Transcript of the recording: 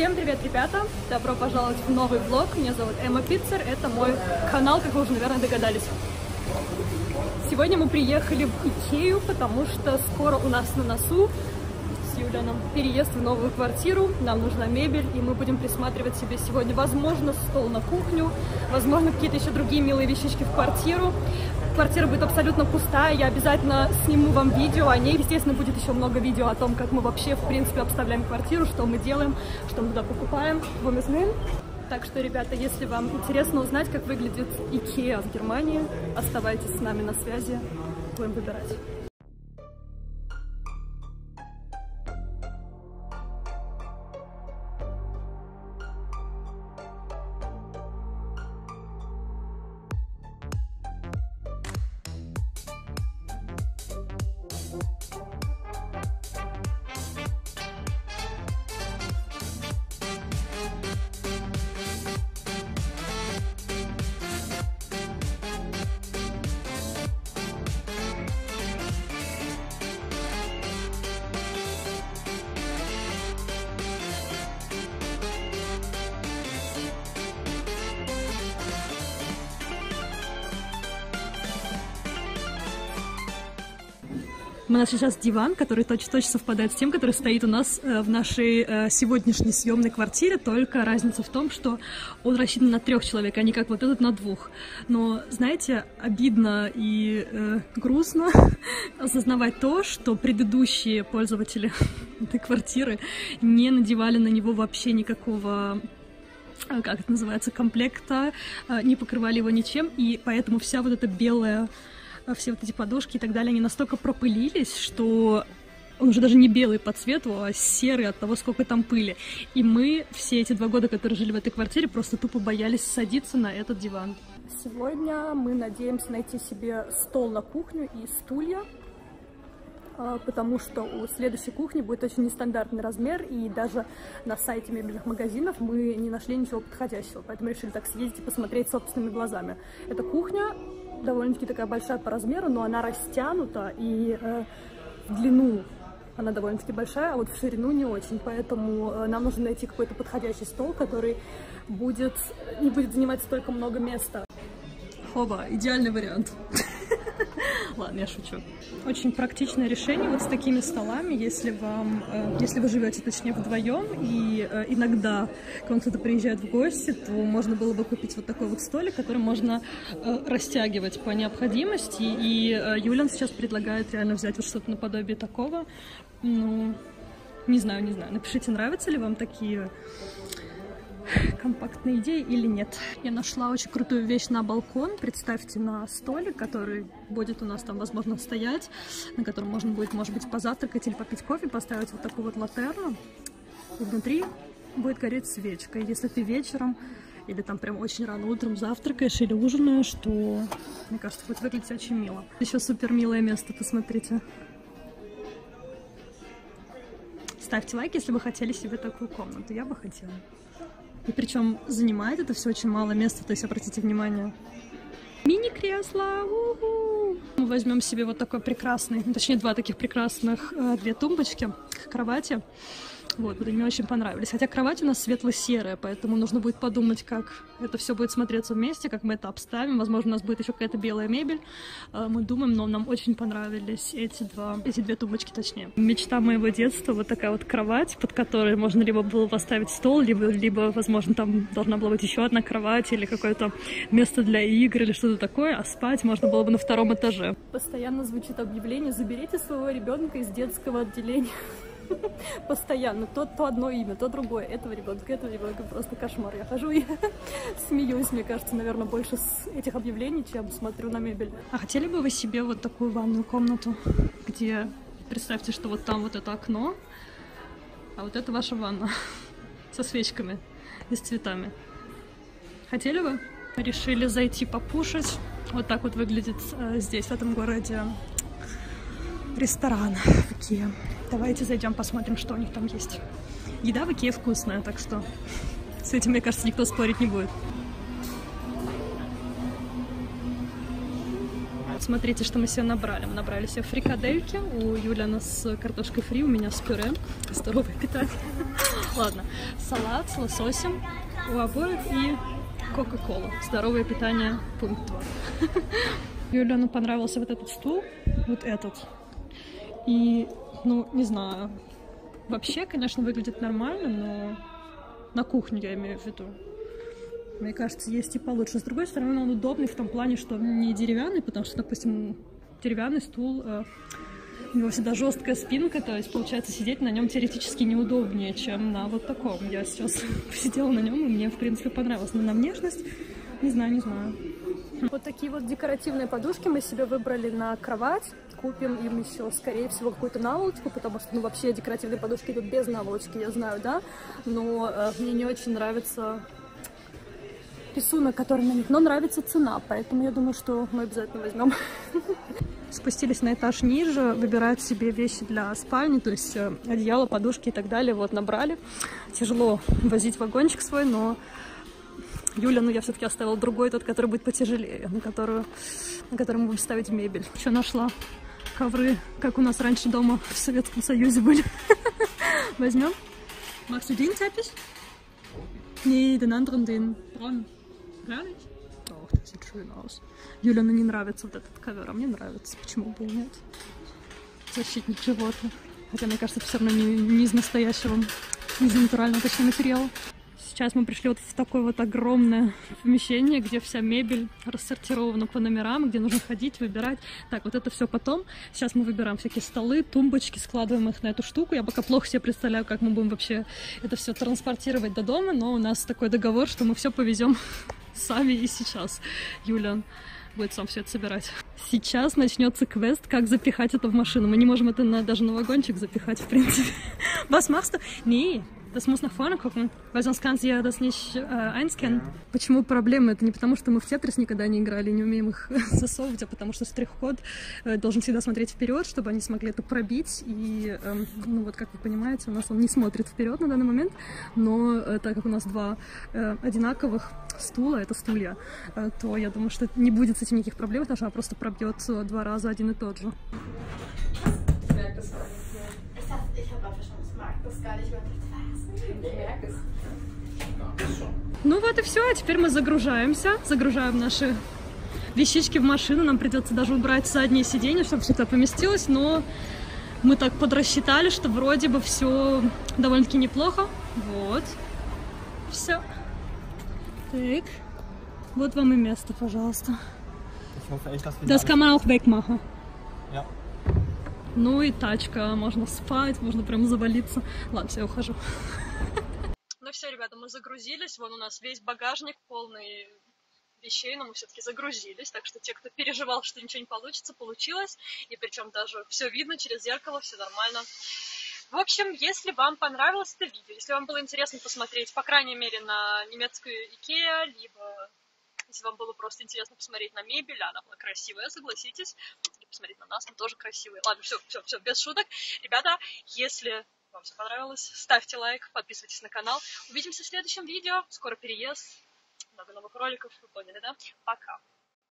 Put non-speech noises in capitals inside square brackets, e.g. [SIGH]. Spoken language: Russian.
Всем привет, ребята! Добро пожаловать в новый влог. Меня зовут Эмма Питцер. Это мой канал, как вы уже, наверное, догадались. Сегодня мы приехали в Икею, потому что скоро у нас на носу с Юлианом переезд в новую квартиру. Нам нужна мебель, и мы будем присматривать себе сегодня, возможно, стол на кухню, возможно, какие-то еще другие милые вещички в квартиру. Квартира будет абсолютно пустая, я обязательно сниму вам видео о ней. Естественно, будет еще много видео о том, как мы вообще, в принципе, обставляем квартиру, что мы делаем, что мы туда покупаем. Так что, ребята, если вам интересно узнать, как выглядит Икеа в Германии, оставайтесь с нами на связи, будем выбирать. У нас сейчас диван, который точно-точно совпадает с тем, который стоит у нас э, в нашей э, сегодняшней съемной квартире, только разница в том, что он рассчитан на трех человек, а не как вот этот на двух. Но, знаете, обидно и э, грустно [LAUGHS] осознавать то, что предыдущие пользователи [LAUGHS] этой квартиры не надевали на него вообще никакого э, как это называется, комплекта, не покрывали его ничем, и поэтому вся вот эта белая все вот эти подушки и так далее, они настолько пропылились, что он уже даже не белый по цвету, а серый от того, сколько там пыли. И мы все эти два года, которые жили в этой квартире, просто тупо боялись садиться на этот диван. Сегодня мы надеемся найти себе стол на кухню и стулья, а, потому что у следующей кухни будет очень нестандартный размер, и даже на сайте мебельных магазинов мы не нашли ничего подходящего, поэтому решили так съездить и посмотреть собственными глазами. Эта кухня довольно-таки такая большая по размеру, но она растянута и э, в длину она довольно-таки большая, а вот в ширину не очень, поэтому э, нам нужно найти какой-то подходящий стол, который будет, не будет занимать столько много места. Хоба, идеальный вариант. Ладно, я шучу. Очень практичное решение вот с такими столами, если вам, э, если вы живете, точнее, вдвоем, и э, иногда к вам кто-то приезжает в гости, то можно было бы купить вот такой вот столик, который можно э, растягивать по необходимости, и Юлиан сейчас предлагает реально взять вот что-то наподобие такого. Ну, не знаю, не знаю. Напишите, нравятся ли вам такие компактной идеи или нет. Я нашла очень крутую вещь на балкон. Представьте, на столик, который будет у нас там, возможно, стоять, на котором можно будет, может быть, позавтракать или попить кофе, поставить вот такую вот латерну. И внутри будет гореть свечка. И если ты вечером или там прям очень рано утром завтракаешь или ужинаешь, то, мне кажется, будет выглядеть очень мило. Еще супер милое место, посмотрите. Ставьте лайк, если вы хотели себе такую комнату. Я бы хотела. И причем занимает это все очень мало места, то есть обратите внимание. Мини-кресло! Мы возьмем себе вот такой прекрасный, ну, точнее два таких прекрасных, э, две тумбочки к кровати. Вот, вот, мне очень понравились. Хотя кровать у нас светло-серая, поэтому нужно будет подумать, как это все будет смотреться вместе, как мы это обставим. Возможно, у нас будет еще какая-то белая мебель. А, мы думаем, но нам очень понравились эти два, эти две тумбочки, точнее. Мечта моего детства, вот такая вот кровать, под которой можно либо было поставить стол, либо, либо возможно, там должна была быть еще одна кровать или какое-то место для игр или что-то такое, а спать можно было бы на втором этаже. Постоянно звучит объявление «Заберите своего ребенка из детского отделения». [LAUGHS] Постоянно. То, то одно имя, то другое. Этого ребенка, этого ребенка. Просто кошмар. Я хожу и [LAUGHS] смеюсь, мне кажется, наверное, больше с этих объявлений, чем смотрю на мебель. А хотели бы вы себе вот такую ванную комнату, где, представьте, что вот там вот это окно, а вот это ваша ванна [LAUGHS] со свечками и с цветами. Хотели бы? Решили зайти покушать. Вот так вот выглядит э, здесь, в этом городе, ресторан в Икеа. Давайте зайдем посмотрим, что у них там есть. Еда в Икее вкусная, так что с этим, мне кажется, никто спорить не будет. Смотрите, что мы себе набрали. Мы набрали себе фрикадельки. У Юлиана с картошкой фри, у меня с пюре. Здоровое питание. Ладно. Салат с лососем у обоих и Кока-кола. Здоровое питание, пункт 2. Юлиану понравился вот этот стул, вот этот. И, ну, не знаю, вообще, конечно, выглядит нормально, но на кухню я имею в виду. Мне кажется, есть и получше. С другой стороны, он удобный в том плане, что он не деревянный, потому что, допустим, деревянный стул, э, у него всегда жесткая спинка, то есть, получается, сидеть на нем теоретически неудобнее, чем на вот таком. Я сейчас [LAUGHS] посидела на нем, и мне, в принципе, понравилось. Но на внешность, не знаю, не знаю. Вот такие вот декоративные подушки мы себе выбрали на кровать. Купим им еще, скорее всего, какую-то наволочку, потому что, ну, вообще декоративные подушки идут без наволочки, я знаю, да, но э, мне не очень нравится рисунок, который на них, но нравится цена, поэтому я думаю, что мы обязательно возьмем. [LAUGHS] Спустились на этаж ниже, выбирать себе вещи для спальни, то есть э, одеяло, подушки и так далее, вот набрали. Тяжело возить вагончик свой, но Юля, ну я все-таки оставила другой, тот, который будет потяжелее, на, которую, на котором мы будем ставить мебель. Еще нашла ковры, как у нас раньше дома в Советском Союзе были. [LAUGHS] Возьмем. Magst du den Teppich? Nee, den anderen, den braun. Gar nicht? Ох, das sieht schön aus. Юлину не нравится вот этот ковер, а мне нравится. Почему бы и нет? Защитник животных. Хотя, мне кажется, все равно не, не из настоящего, не из натурального, точнее, материала. Сейчас мы пришли вот в такое вот огромное помещение, где вся мебель рассортирована по номерам, где нужно ходить, выбирать. Так, вот это все потом. Сейчас мы выбираем всякие столы, тумбочки, складываем их на эту штуку. Я пока плохо себе представляю, как мы будем вообще это все транспортировать до дома, но у нас такой договор, что мы все повезем [LAUGHS] сами и сейчас. Юлиан будет сам все это собирать. Сейчас начнется квест, как запихать это в машину. Мы не можем это на, даже на вагончик запихать, в принципе. Was machst du? Das muss nach vorne gucken, weil sonst kann sie ja das nicht äh, einscannen. Почему проблема? Это не потому, что мы в Тетрис никогда не играли, не умеем их [LAUGHS] засовывать, а потому что штрих-код э, должен всегда смотреть вперед, чтобы они смогли это пробить. И, э, ну вот, как вы понимаете, у нас он не смотрит вперед на данный момент, но э, так как у нас два э, одинаковых стула, это стулья, э, то я думаю, что не будет с этим никаких проблем, потому что она просто пробьет два раза один и тот же. Ich habe verstanden, das mag das gar nicht mehr. Ну вот и все, а теперь мы загружаемся, загружаем наши вещички в машину, нам придется даже убрать заднее сиденье, чтобы все это поместилось, но мы так подрасчитали, что вроде бы все довольно-таки неплохо. Вот. Все. Так. Вот вам и место, пожалуйста. Das kann man auch wegmachen. Ja. Ну и тачка, можно спать, можно прям завалиться. Ладно, все, я ухожу. Ну все, ребята, мы загрузились. Вон у нас весь багажник полный вещей, но мы все-таки загрузились. Так что те, кто переживал, что ничего не получится, получилось. И причем даже все видно через зеркало, все нормально. В общем, если вам понравилось это видео, если вам было интересно посмотреть, по крайней мере, на немецкую Икеа, либо если вам было просто интересно посмотреть на мебель, она была красивая, согласитесь, и посмотреть на нас, мы тоже красивые. Ладно, все, все, все, без шуток. Ребята, если вам все понравилось, ставьте лайк, подписывайтесь на канал. Увидимся в следующем видео. Скоро переезд, много новых роликов, вы поняли, да? Пока!